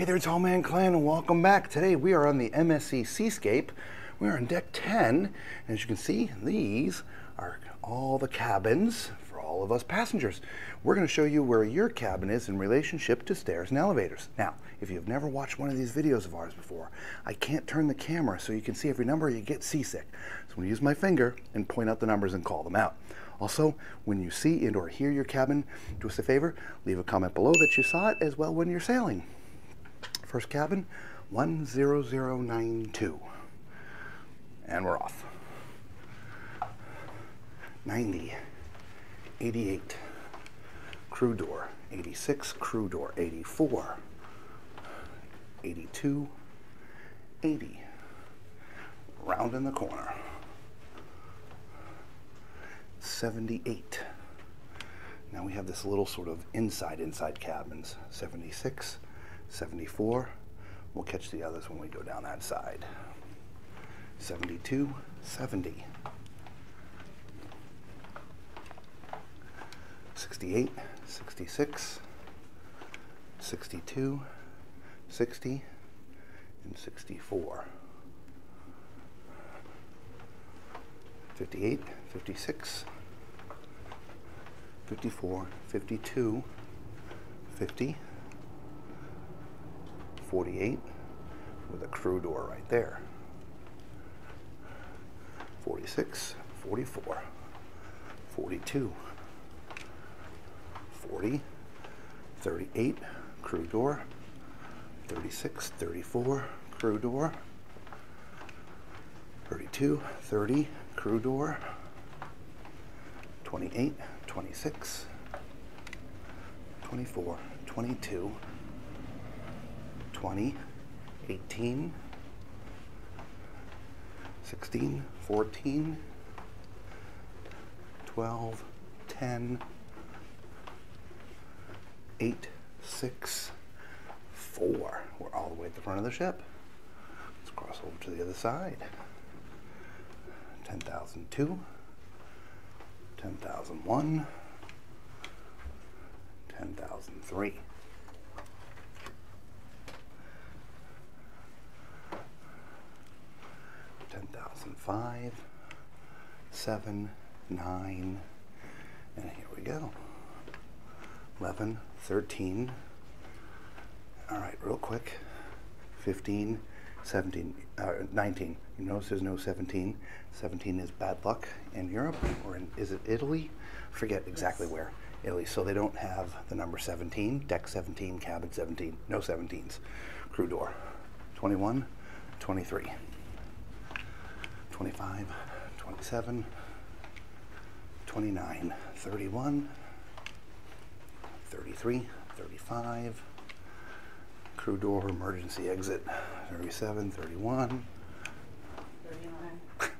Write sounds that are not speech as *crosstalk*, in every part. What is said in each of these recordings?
Hey there, Tall Man Clan, and welcome back. Today we are on the MSC Seascape. We're on deck 10, and as you can see, these are all the cabins for all of us passengers. We're going to show you where your cabin is in relationship to stairs and elevators. Now, if you've never watched one of these videos of ours before, I can't turn the camera so you can see every number, you get seasick. So I'm going to use my finger and point out the numbers and call them out. Also, when you see and or hear your cabin, do us a favor, leave a comment below that you saw it as well when you're sailing. First cabin, 10092. And we're off. 90, 88, crew door, 86, crew door, 84, 82, 80, round in the corner, 78. Now we have this little sort of inside, inside cabins, 76, 74. We'll catch the others when we go down that side. 72, 70. 68, 66, 62, 60, and 64. 58, 56, 54, 52, 50, 48 with a crew door right there. 46, 44, 42, 40, 38, crew door, 36, 34, crew door, 32, 30, crew door, 28, 26, 24, 22, 20, 18, 16, 14, 12, 10, 8, 6, 4. We're all the way at the front of the ship. Let's cross over to the other side. 10,002, 10,001, 10,003. 10,005, 7, 9, and here we go. 11, 13. All right, real quick. 15, 17, uh, 19. You notice there's no 17. 17 is bad luck in Europe, or in, is it Italy? Forget exactly yes. where. Italy. So they don't have the number 17, deck 17, cabin 17, no 17s. Crew door. 21, 23. 25, 27, 29, 31, 33, 35, crew door emergency exit, 37, 31. 39.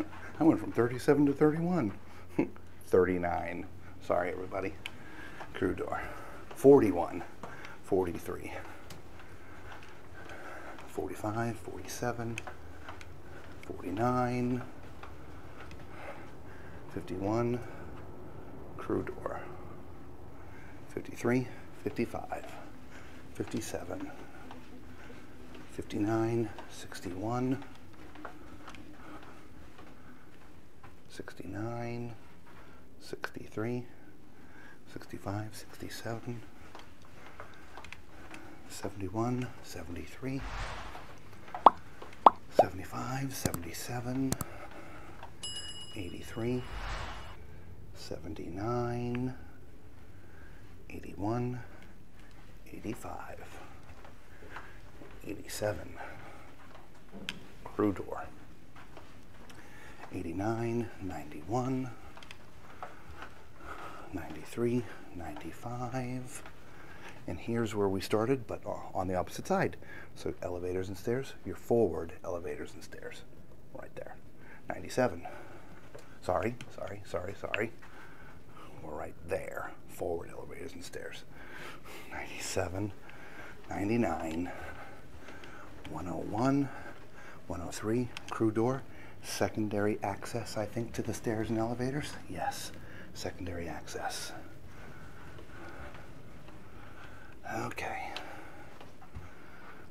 *laughs* I went from 37 to 31. *laughs* 39. Sorry, everybody. Crew door. 41, 43, 45, 47, 49, 51, crew door, 53, 55, 57, 59, 61, 69, 63, 65, 67, 71, 73, 75, 77, 83, 79, 81, 85, 87, crew door, 89, 91, 93, 95, and here's where we started, but on the opposite side. So elevators and stairs, your forward elevators and stairs, right there. 97. Sorry, sorry, sorry, sorry. We're right there, forward elevators and stairs. 97, 99, 101, 103, crew door, secondary access, I think, to the stairs and elevators. Yes, secondary access. Okay.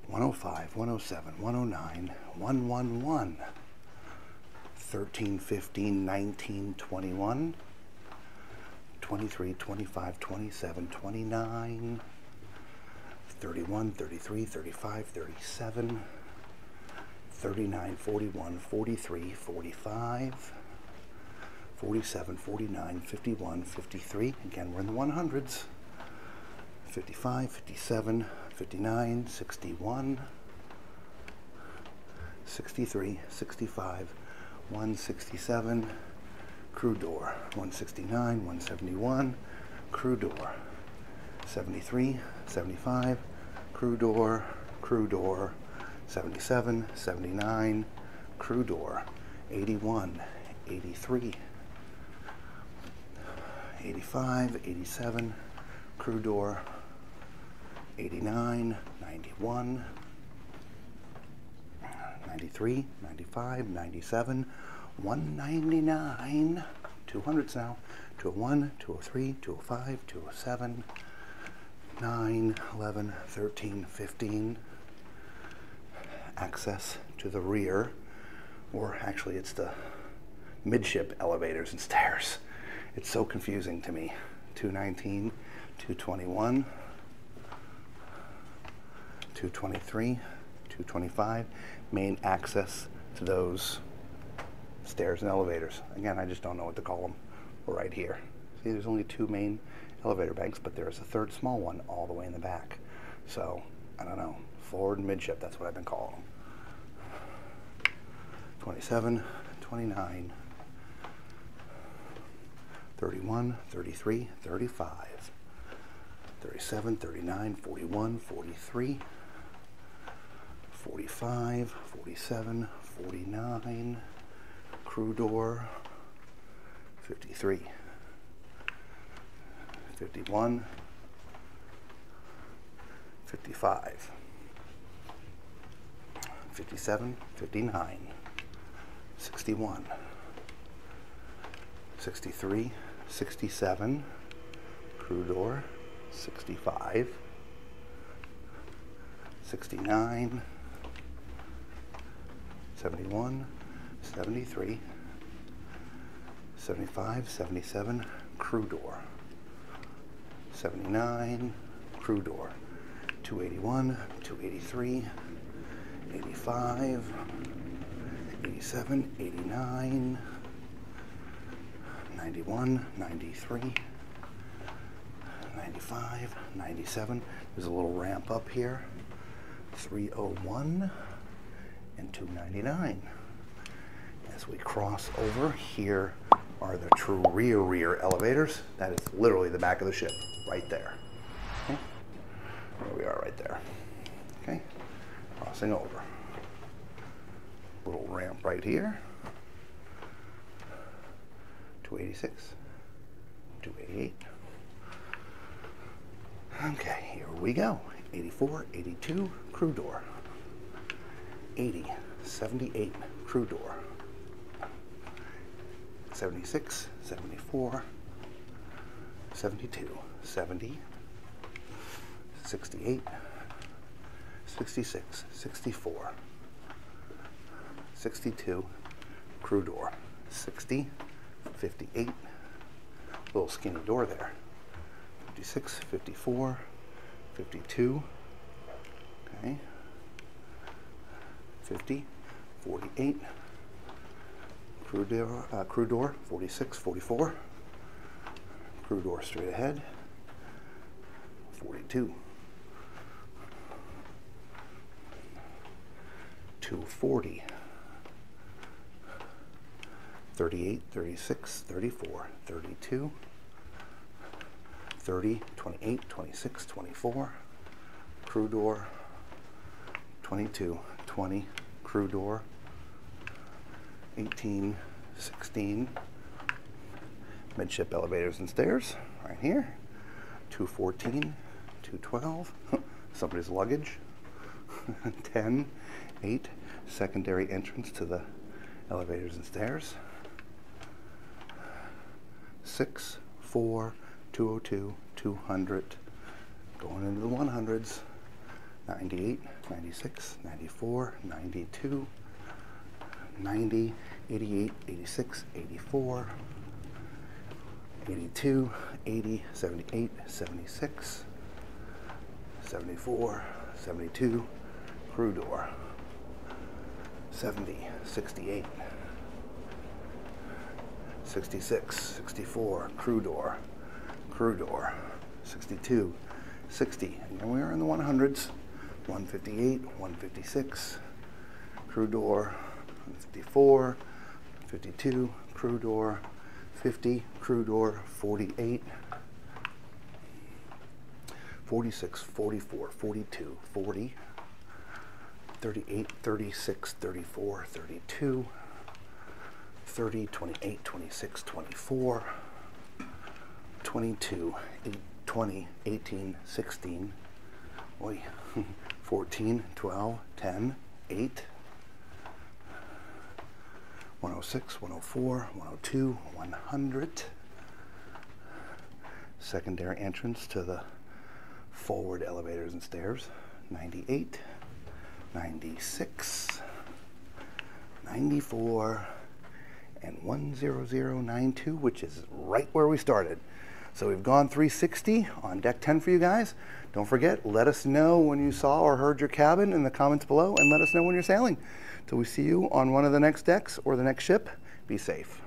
105, 107, 109, 111, 13, 15, 19, 21, 23, 25, 27, 29, 31, 33, 35, 37, 39, 41, 43, 45, 47, 49, 51, 53. Again, we're in the 100s. 55, 57, 59, 61, 63, 65, 167, crew door, 169, 171, crew door, 73, 75, crew door, crew door, 77, 79, crew door, 81, 83, 85, 87, crew door, 89, 91, 93, 95, 97, 199, 200s now, 201, 203, 205, 207, 9, 11, 13, 15, access to the rear, or actually it's the midship elevators and stairs. It's so confusing to me. 219, 221, 223, 225, main access to those stairs and elevators. Again, I just don't know what to call them. Right here. See, there's only two main elevator banks, but there's a third small one all the way in the back. So, I don't know, forward and midship, that's what I've been calling them. 27, 29, 31, 33, 35, 37, 39, 41, 43, 45, 47, 49, crew door, 53, 51, 55, 57, 59, 61, 63, 67, crew door, 65, 69, 71, 73, 75, 77, crew door, 79, crew door, 281, 283, 85, 87, 89, 91, 93, 95, 97. There's a little ramp up here. 301 and 299. As we cross over, here are the true rear rear elevators. That is literally the back of the ship, right there. Okay? There we are right there. Okay? Crossing over. Little ramp right here. 286, 288. Okay, here we go. 84, 82, crew door. 80, 78, crew door. 76, 74, 72, 70, 68, 66, 64, 62, crew door. 60, 58, little skinny door there. 56, 54, 52, okay, 50, 48, crew door, uh, crew door 46, 44, crew door straight ahead, 42, 240, 38, 36, 34, 32, 30, 28, 26, 24, crew door, 22, 20, crew door, 1816 midship elevators and stairs, right here, 214, 212, *laughs* somebody's luggage, *laughs* 10, 8, secondary entrance to the elevators and stairs, 6, 4, 202, 200, going into the 100s, 98, 96, 94, 92, 90, 88, 86, 84, 82, 80, 78, 76, 74, 72, crew door, 70, 68, 66, 64, crew door, crew door, 62, 60, and we are in the 100s, 158, 156, crew door, 54, 52, crew door, 50, crew door, 48, 46, 44, 42, 40, 38, 36, 34, 32, 30, 28, 26, 24, 22, 8, 20, 18, 16, oy, *laughs* 14, 12, 10, 8, 106, 104, 102, 100. Secondary entrance to the forward elevators and stairs. 98, 96, 94, and 10092, which is right where we started. So we've gone 360 on deck 10 for you guys. Don't forget, let us know when you saw or heard your cabin in the comments below and let us know when you're sailing. Till we see you on one of the next decks or the next ship, be safe.